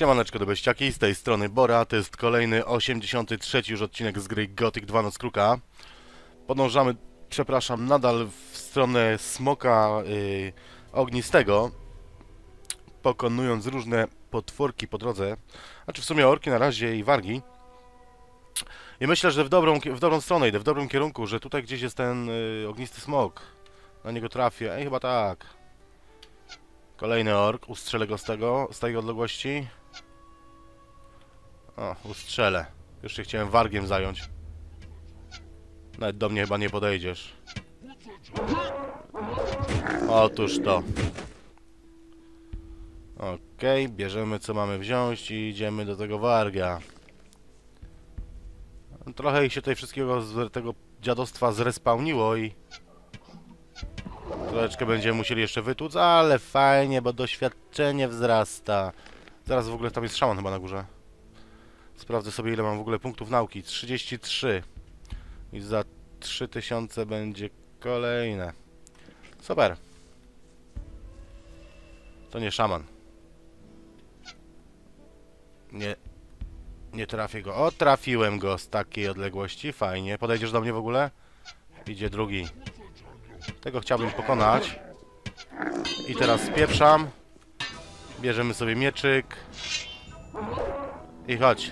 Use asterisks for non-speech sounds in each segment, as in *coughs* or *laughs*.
Siemaneczko do beściaki, z tej strony Bora, to jest kolejny 83 już odcinek z gry Gothic 2 Noc Kruka. Podążamy, przepraszam, nadal w stronę smoka yy, ognistego, pokonując różne potworki po drodze, znaczy w sumie orki na razie i wargi. I myślę, że w dobrą, w dobrą stronę idę, w dobrym kierunku, że tutaj gdzieś jest ten yy, ognisty smok. Na niego trafię, ej chyba tak. Kolejny ork, ustrzelę go z tego, z tej odległości. O, ustrzelę. Już się chciałem wargiem zająć. Nawet do mnie chyba nie podejdziesz. Otóż to. Okej, bierzemy co mamy wziąć i idziemy do tego warga. Trochę ich się tutaj wszystkiego z tego dziadostwa zrespawniło i... Troszeczkę będziemy musieli jeszcze wytłuc, ale fajnie, bo doświadczenie wzrasta. Zaraz w ogóle tam jest szaman chyba na górze. Sprawdzę sobie ile mam w ogóle punktów nauki. 33. I za 3000 będzie kolejne. Super. To nie szaman. Nie. Nie trafię go. O, trafiłem go z takiej odległości. Fajnie. Podejdziesz do mnie w ogóle? Idzie drugi. Tego chciałbym pokonać. I teraz spieprzam. Bierzemy sobie mieczyk. I chodź.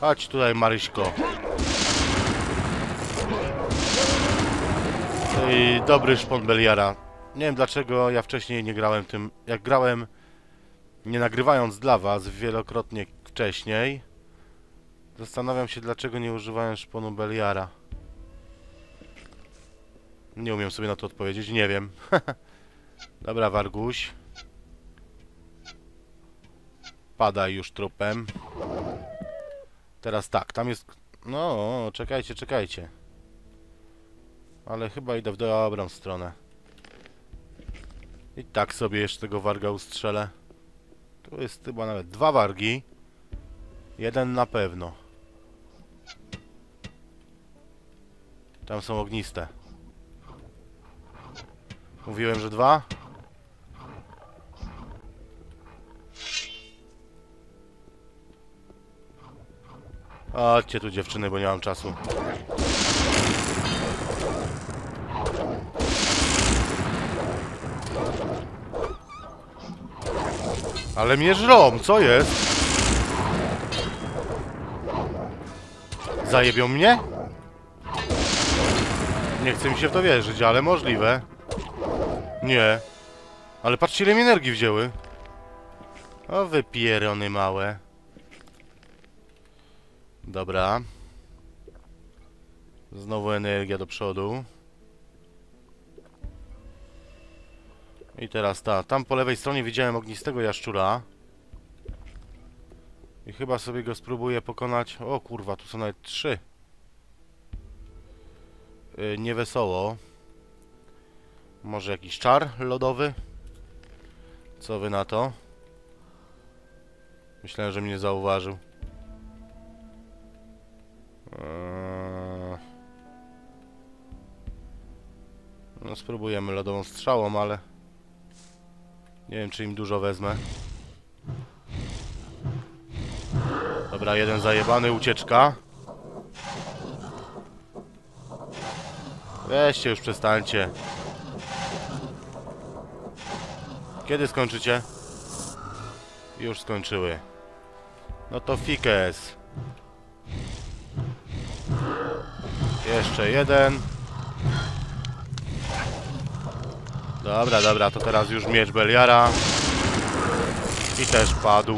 Chodź tutaj, Maryśko. I dobry szpon Beliara. Nie wiem dlaczego ja wcześniej nie grałem tym. Jak grałem nie nagrywając dla was wielokrotnie wcześniej. Zastanawiam się dlaczego nie używałem szponu Beliara. Nie umiem sobie na to odpowiedzieć, nie wiem. *laughs* Dobra, Warguś. Padaj już trupem. Teraz tak, tam jest... No, czekajcie, czekajcie. Ale chyba idę w dobrą stronę. I tak sobie jeszcze tego warga ustrzelę. Tu jest chyba nawet dwa wargi. Jeden na pewno. Tam są ogniste. Mówiłem, że dwa? Chodźcie tu dziewczyny, bo nie mam czasu. Ale mnie żrą, co jest? Zajebią mnie? Nie chce mi się w to wierzyć, ale możliwe. Nie. Ale patrzcie ile mi energii wzięły. O wypierony małe. Dobra. Znowu energia do przodu. I teraz ta. Tam po lewej stronie widziałem ognistego jaszczura. I chyba sobie go spróbuję pokonać. O kurwa, tu są nawet trzy. Yy, niewesoło. Może jakiś czar lodowy? Co wy na to? Myślałem, że mnie zauważył. Eee... No spróbujemy lodową strzałą, ale... Nie wiem, czy im dużo wezmę. Dobra, jeden zajebany, ucieczka. Weźcie już, przestańcie. Kiedy skończycie? Już skończyły. No to fikes. Jeszcze jeden. Dobra, dobra, to teraz już miecz Beliara. I też padł.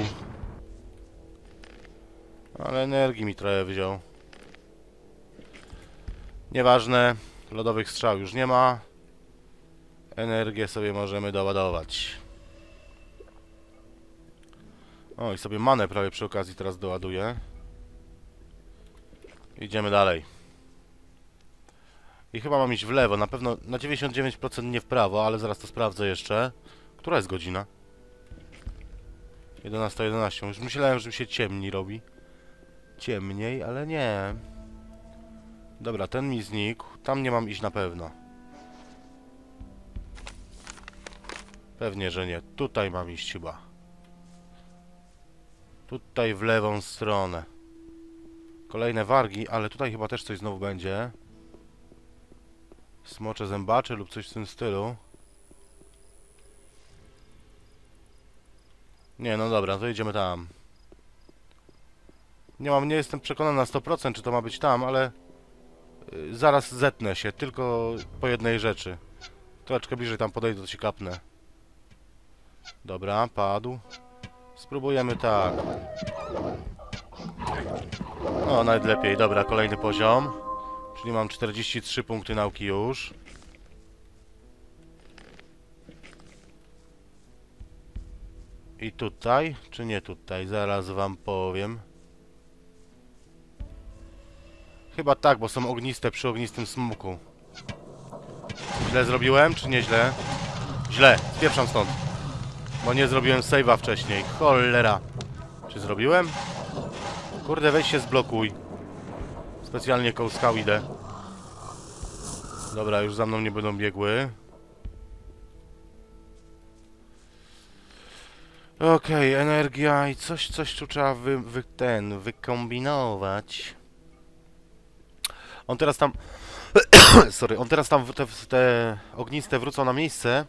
Ale energii mi trochę wziął. Nieważne. Lodowych strzał już nie ma. Energię sobie możemy doładować. O, i sobie manę prawie przy okazji teraz doładuję. Idziemy dalej. I chyba mam iść w lewo. Na pewno na 99% nie w prawo, ale zaraz to sprawdzę jeszcze. Która jest godzina? 11.11. 11. Już myślałem, że mi się ciemni robi. Ciemniej, ale nie. Dobra, ten mi znikł. Tam nie mam iść na pewno. Pewnie, że nie. Tutaj mam iść chyba. Tutaj w lewą stronę. Kolejne wargi, ale tutaj chyba też coś znowu będzie. Smocze zębacze lub coś w tym stylu. Nie, no dobra, to idziemy tam. Nie mam, nie jestem przekonany na 100% czy to ma być tam, ale y, zaraz zetnę się, tylko po jednej rzeczy. Troszeczkę bliżej tam podejdę, to się kapnę. Dobra, padł. Spróbujemy tak. O, nawet lepiej. Dobra, kolejny poziom. Czyli mam 43 punkty nauki już. I tutaj, czy nie tutaj? Zaraz wam powiem. Chyba tak, bo są ogniste przy ognistym smoku. Źle zrobiłem, czy nie źle? Źle, spieprzam stąd. Bo nie zrobiłem save'a wcześniej. Cholera. Czy zrobiłem? Kurde, weź się zblokuj. Specjalnie koło skał idę. Dobra, już za mną nie będą biegły. Okej, energia i coś, coś tu trzeba wy, wy, ten, wykombinować. On teraz tam... *coughs* Sorry, on teraz tam te, te ogniste wrócą na miejsce.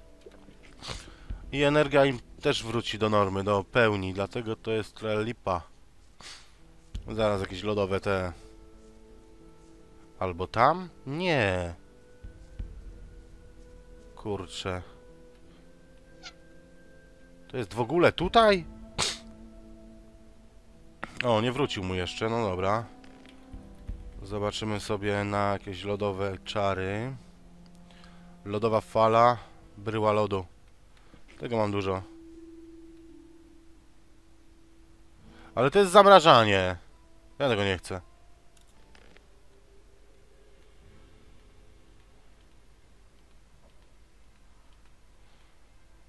I energia im też wróci do normy, do pełni, dlatego to jest lipa. Zaraz jakieś lodowe te... Albo tam? Nie. Kurczę. To jest w ogóle tutaj? O, nie wrócił mu jeszcze, no dobra. Zobaczymy sobie na jakieś lodowe czary. Lodowa fala, bryła lodu. Tego mam dużo. Ale to jest zamrażanie. Ja tego nie chcę.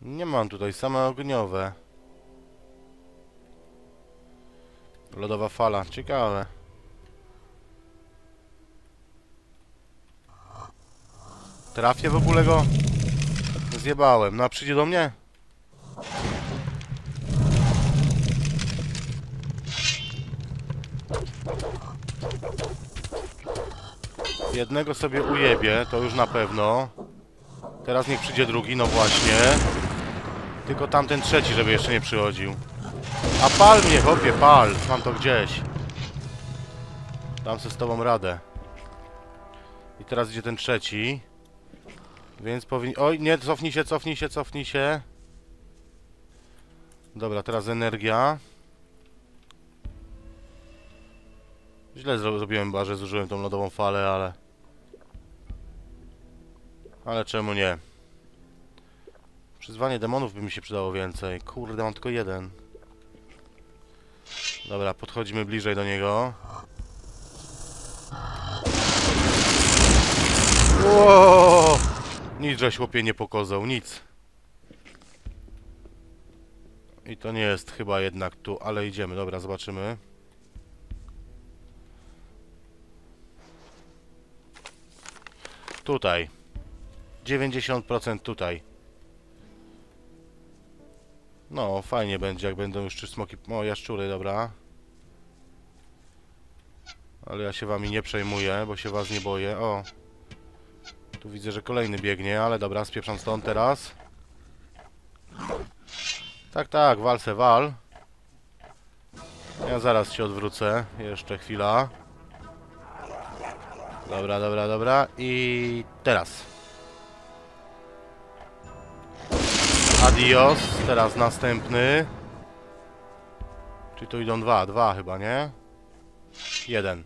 Nie mam tutaj, same ogniowe. Lodowa fala, ciekawe. Trafię w ogóle go? Zjebałem. No a przyjdzie do mnie? Jednego sobie ujebie, to już na pewno. Teraz niech przyjdzie drugi, no właśnie. Tylko tamten trzeci, żeby jeszcze nie przychodził. A pal mnie, chłopie, pal. Mam to gdzieś. Dam sobie z tobą radę. I teraz idzie ten trzeci. Więc powinien... Oj, nie, cofnij się, cofnij się, cofnij się. Dobra, teraz energia. Źle zro zrobiłem, bo że zużyłem tą lodową falę, ale... Ale czemu nie? Przyzwanie demonów by mi się przydało więcej. Kurde, mam tylko jeden. Dobra, podchodzimy bliżej do niego. Wow! Nic, żeś chłopie nie pokozał, nic. I to nie jest chyba jednak tu, ale idziemy, dobra, zobaczymy. Tutaj. 90% tutaj. No, fajnie będzie, jak będą już smoki... O, jaszczury, dobra. Ale ja się wami nie przejmuję, bo się was nie boję. O! Tu widzę, że kolejny biegnie, ale dobra, spieprzam stąd teraz. Tak, tak, wal se wal. Ja zaraz się odwrócę. Jeszcze chwila. Dobra, dobra, dobra. I teraz. Adios. Teraz następny. Czyli tu idą dwa, dwa chyba, nie? Jeden.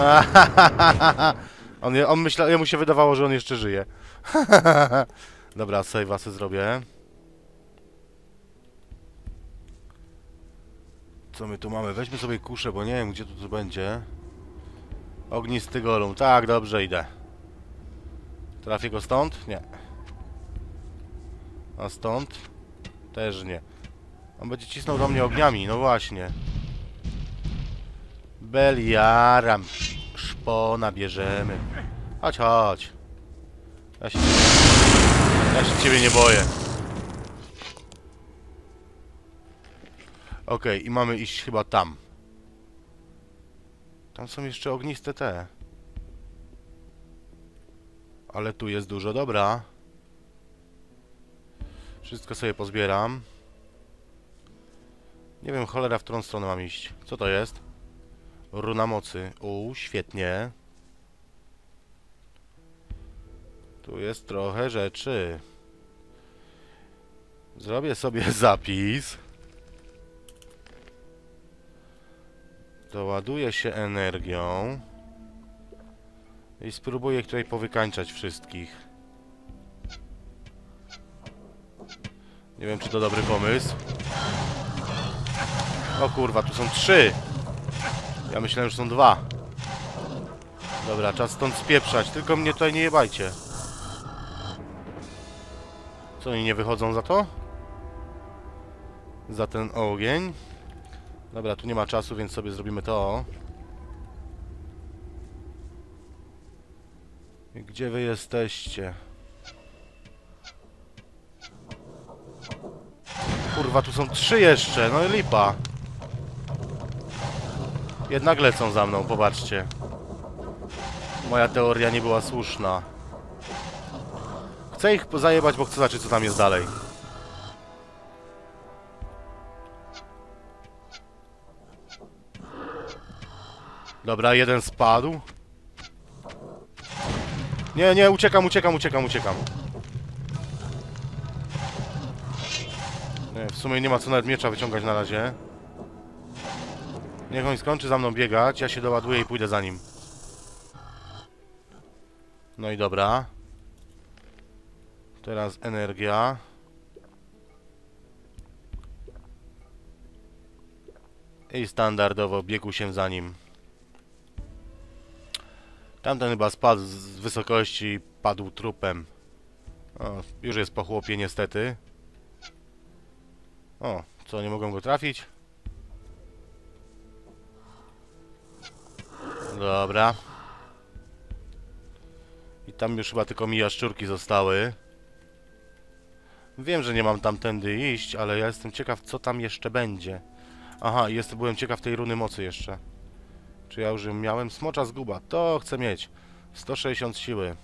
*laughs* on, on myślał, jemu się wydawało, że on jeszcze żyje. *laughs* Dobra, save'a sobie zrobię. Co my tu mamy? Weźmy sobie kuszę, bo nie wiem, gdzie tu to będzie. Ognisty golum. Tak, dobrze, idę. Trafię go stąd? Nie. A stąd? Też nie. On będzie cisnął do mnie ogniami, no właśnie. Beliaram. Szpona bierzemy. Chodź, chodź. Ja się, ja się ciebie nie boję. Okej, i mamy iść chyba tam. Tam są jeszcze ogniste te. Ale tu jest dużo, dobra. Wszystko sobie pozbieram. Nie wiem, cholera, w którą stronę mam iść. Co to jest? Runa mocy. U, świetnie. Tu jest trochę rzeczy. Zrobię sobie *laughs* zapis. Doładuję się energią. I spróbuję tutaj powykańczać wszystkich. Nie wiem, czy to dobry pomysł. O kurwa, tu są trzy! Ja myślałem, że są dwa. Dobra, czas stąd spieprzać. Tylko mnie tutaj nie jebajcie. Co, oni nie wychodzą za to? Za ten ogień? Dobra, tu nie ma czasu, więc sobie zrobimy to. Gdzie wy jesteście? Kurwa, tu są trzy jeszcze, no i lipa. Jednak lecą za mną, popatrzcie. Moja teoria nie była słuszna. Chcę ich zajebać, bo chcę zobaczyć, co tam jest dalej. Dobra, jeden spadł. Nie, nie, uciekam, uciekam, uciekam, uciekam. Nie, w sumie nie ma co nawet miecza wyciągać na razie. Niech on skończy za mną biegać, ja się doładuję i pójdę za nim. No i dobra. Teraz energia. I standardowo biegł się za nim. Tamten chyba spadł z wysokości i padł trupem. O, już jest po chłopie niestety. O, co, nie mogą go trafić? Dobra. I tam już chyba tylko mi jaszczurki zostały. Wiem, że nie mam tamtędy iść, ale ja jestem ciekaw, co tam jeszcze będzie. Aha, i jest, byłem ciekaw tej runy mocy jeszcze. Czy ja już miałem? Smocza zguba. To chcę mieć. 160 siły.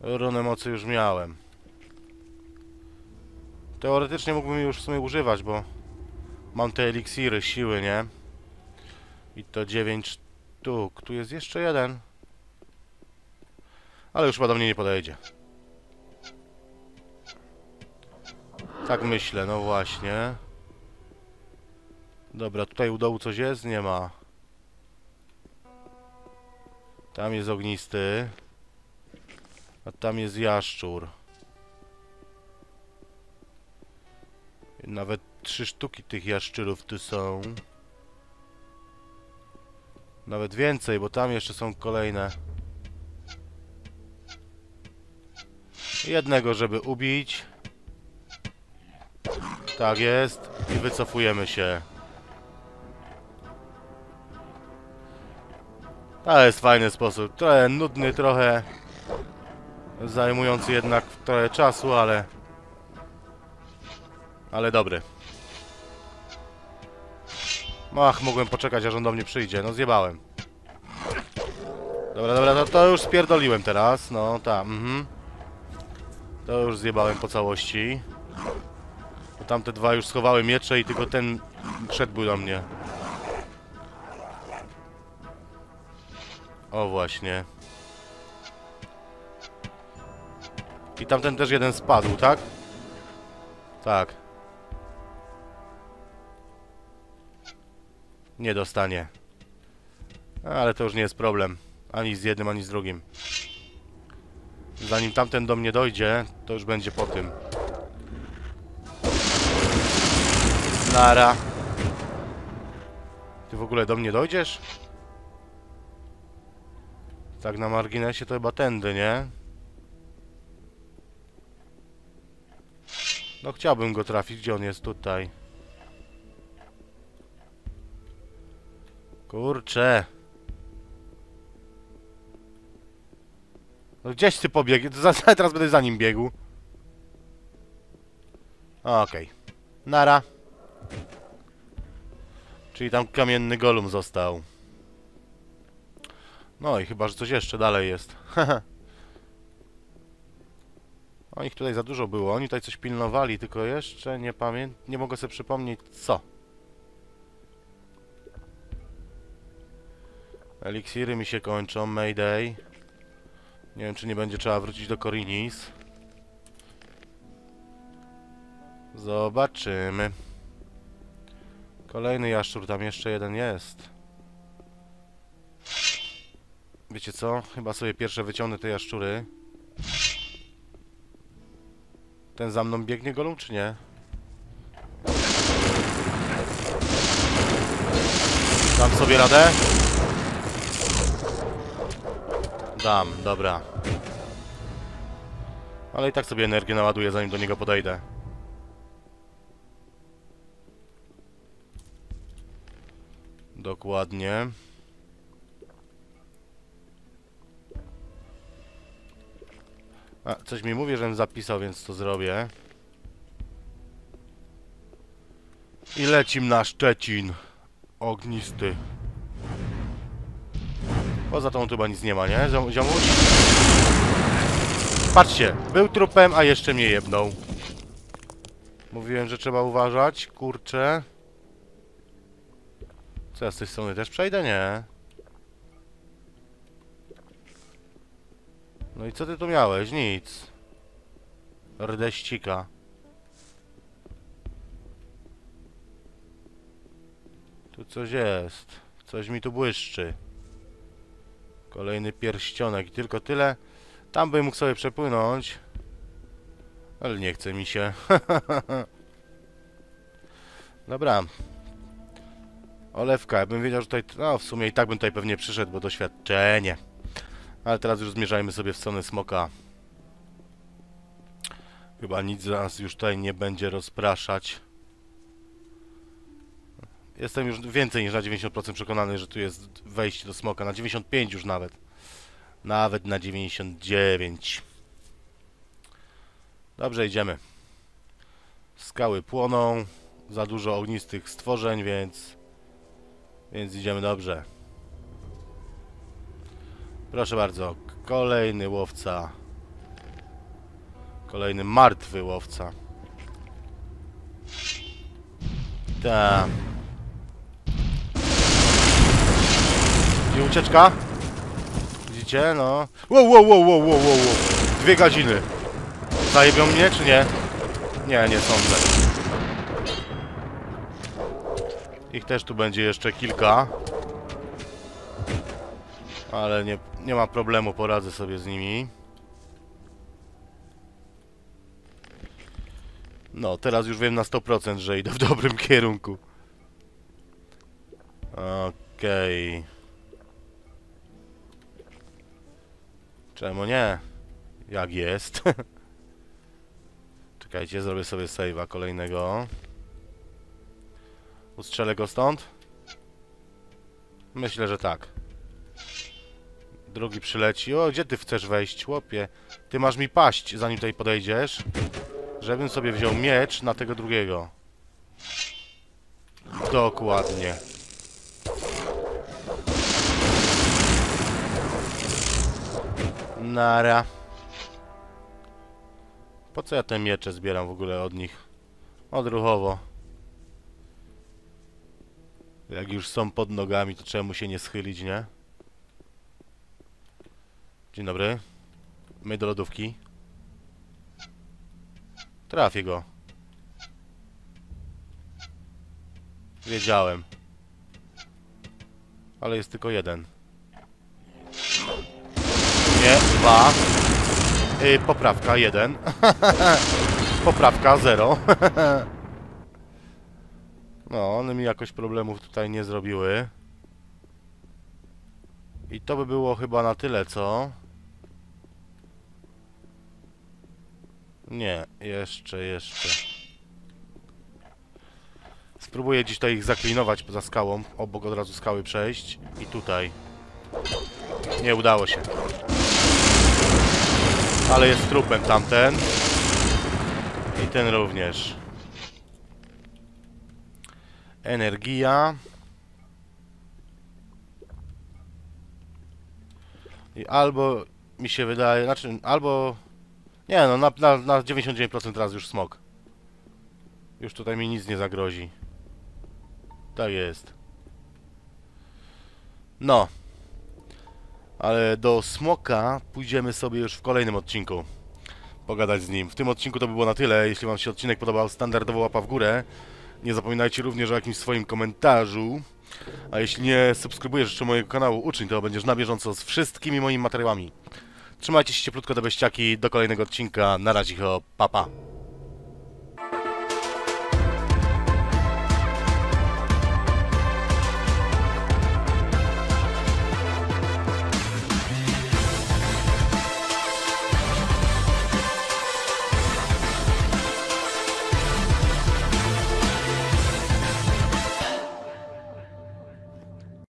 Runę mocy już miałem. Teoretycznie mógłbym już w sumie używać, bo mam te eliksiry siły, nie? I to 9 sztuk. Tu jest jeszcze jeden. Ale już chyba do mnie nie podejdzie. Tak myślę, no właśnie. Dobra, tutaj u dołu coś jest? Nie ma. Tam jest ognisty. A tam jest jaszczur. Nawet trzy sztuki tych jaszczurów tu są. Nawet więcej, bo tam jeszcze są kolejne. Jednego, żeby ubić. Tak jest. I wycofujemy się. To jest fajny sposób. Trochę nudny, trochę zajmujący jednak trochę czasu, ale... Ale dobry. Ach, mogłem poczekać, aż on do mnie przyjdzie. No zjebałem. Dobra, dobra, to, to już spierdoliłem teraz. No, tam, mhm. To już zjebałem po całości. Tamte dwa już schowały miecze i tylko ten szedł do mnie. O właśnie. I tamten też jeden spadł, tak? Tak. Nie dostanie. Ale to już nie jest problem. Ani z jednym, ani z drugim. Zanim tamten do mnie dojdzie, to już będzie po tym. Nara. Ty w ogóle do mnie dojdziesz? Tak na marginesie to chyba tędy, nie? No chciałbym go trafić, gdzie on jest tutaj. Kurczę. No gdzieś ty pobiegł, *laughs* teraz będę za nim biegł. Okej. Okay. Nara. Czyli tam kamienny golum został. No i chyba, że coś jeszcze dalej jest. *laughs* O ich tutaj za dużo było. Oni tutaj coś pilnowali, tylko jeszcze nie pamiętam. Nie mogę sobie przypomnieć co. Eliksiry mi się kończą. Mayday. Nie wiem, czy nie będzie trzeba wrócić do Korinis. Zobaczymy. Kolejny jaszczur, tam jeszcze jeden jest. Wiecie co? Chyba sobie pierwsze wyciągnę te jaszczury. Ten za mną biegnie golum, czy nie? Dam sobie radę? Dam, dobra. Ale i tak sobie energię naładuję, zanim do niego podejdę. Dokładnie. A, coś mi mówi, żebym zapisał, więc to zrobię. I lecim na Szczecin. Ognisty. Poza tą chyba nic nie ma, nie? Ziom- Ziomuś? Patrzcie, był trupem, a jeszcze mnie jebnął. Mówiłem, że trzeba uważać, kurczę. Co ja z tej strony też przejdę? Nie. No i co ty tu miałeś? Nic. Rdeścika. Tu coś jest. Coś mi tu błyszczy. Kolejny pierścionek. I tylko tyle. Tam bym mógł sobie przepłynąć. Ale nie chce mi się. *laughs* Dobra. Olewka, ja bym wiedział, że tutaj... No, w sumie i tak bym tutaj pewnie przyszedł, bo doświadczenie. Ale teraz już zmierzajmy sobie w stronę smoka. Chyba nic nas już tutaj nie będzie rozpraszać. Jestem już więcej niż na 90% przekonany, że tu jest wejście do smoka. Na 95 już nawet. Nawet na 99. Dobrze, idziemy. Skały płoną. Za dużo ognistych stworzeń, więc... Więc idziemy dobrze. Proszę bardzo, kolejny łowca. Kolejny martwy łowca. Ta. I ucieczka? Widzicie? No. Wow, wow, wow, wow, wow, wow. Dwie godziny. Zajebią mnie, czy nie? Nie, nie sądzę. Ich też tu będzie jeszcze kilka. Ale nie, nie ma problemu, poradzę sobie z nimi. No, teraz już wiem na 100%, że idę w dobrym *laughs* kierunku. Okej. Czemu nie? Jak jest? *laughs* Czekajcie, zrobię sobie save'a kolejnego. Ustrzelę go stąd? Myślę, że tak. Drugi przyleci. O, gdzie ty chcesz wejść, chłopie? Ty masz mi paść, zanim tutaj podejdziesz. Żebym sobie wziął miecz na tego drugiego. Dokładnie. Nara. Po co ja te miecze zbieram w ogóle od nich? Odruchowo. Jak już są pod nogami, to czemu się nie schylić, nie? Dzień dobry. My do lodówki. Trafię go. Wiedziałem. Ale jest tylko jeden. Nie, dwa. Yy, poprawka, jeden. *laughs* poprawka, zero. *laughs* no, one mi jakoś problemów tutaj nie zrobiły. I to by było chyba na tyle, co? Nie, jeszcze, jeszcze. Spróbuję dziś tutaj ich zaklinować poza skałą, obok od razu skały przejść. I tutaj. Nie udało się. Ale jest trupem tamten. I ten również. Energia. I albo mi się wydaje, znaczy albo... Nie no, na, na, na 99% raz już smok. Już tutaj mi nic nie zagrozi. Tak jest. No. Ale do smoka pójdziemy sobie już w kolejnym odcinku. Pogadać z nim. W tym odcinku to by było na tyle. Jeśli Wam się odcinek podobał, standardowo łapa w górę. Nie zapominajcie również o jakimś swoim komentarzu. A jeśli nie subskrybujesz jeszcze mojego kanału, uczyń to, będziesz na bieżąco z wszystkimi moimi materiałami. Trzymajcie się cieplutko, te beściaki. Do kolejnego odcinka. Na razie, ho, papa. Pa.